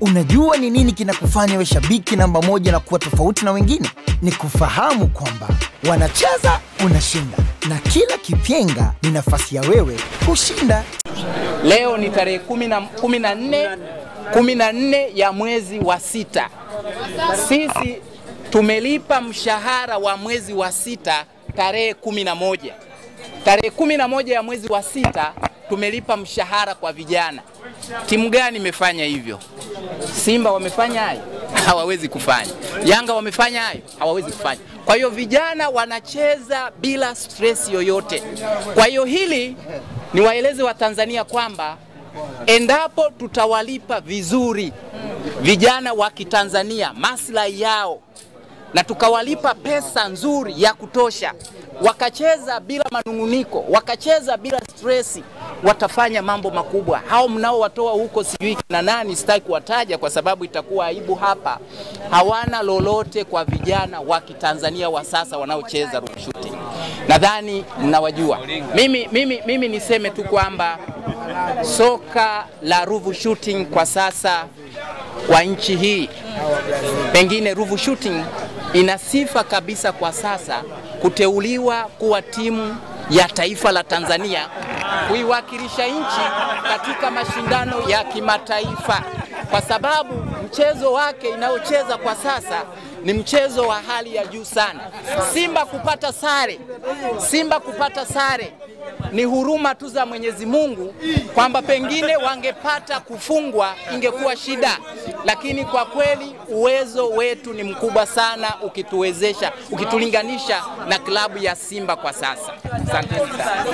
Unajua ni nini kinakufanya we shabiki namba moja na kuwa tofauti na wengine? Ni kufahamu kwamba wanacheza unashinda, na kila kipyenga ni nafasi ya wewe kushinda. Leo ni tarehe kumi na nne kumi na nne ya mwezi wa sita. Sisi tumelipa mshahara wa mwezi wa sita tarehe kumi na moja tarehe kumi na moja ya mwezi wa sita tumelipa mshahara kwa vijana. Timu gani imefanya hivyo? Simba wamefanya hayo? Hawawezi kufanya. Yanga wamefanya hayo? Hawawezi kufanya. Kwa hiyo vijana wanacheza bila stress yoyote. Kwa hiyo hili ni waeleze wa Tanzania kwamba endapo tutawalipa vizuri vijana wa Kitanzania maslahi yao na tukawalipa pesa nzuri ya kutosha, wakacheza bila manunguniko, wakacheza bila stresi, watafanya mambo makubwa. Hao mnaowatoa huko sijui na nani, sitaki kuwataja kwa sababu itakuwa aibu hapa, hawana lolote kwa vijana wa Kitanzania wa sasa wanaocheza rope shooting. Nadhani mnawajua. Mimi, mimi, mimi niseme tu kwamba soka la Ruvu Shooting kwa sasa kwa nchi hii, pengine Ruvu Shooting ina sifa kabisa kwa sasa kuteuliwa kuwa timu ya taifa la Tanzania kuiwakilisha nchi katika mashindano ya kimataifa, kwa sababu mchezo wake inayocheza kwa sasa ni mchezo wa hali ya juu sana. Simba kupata sare, Simba kupata sare ni huruma tu za Mwenyezi Mungu, kwamba pengine wangepata kufungwa ingekuwa shida, lakini kwa kweli uwezo wetu ni mkubwa sana ukituwezesha, ukitulinganisha na klabu ya Simba kwa sasa. Asante sana.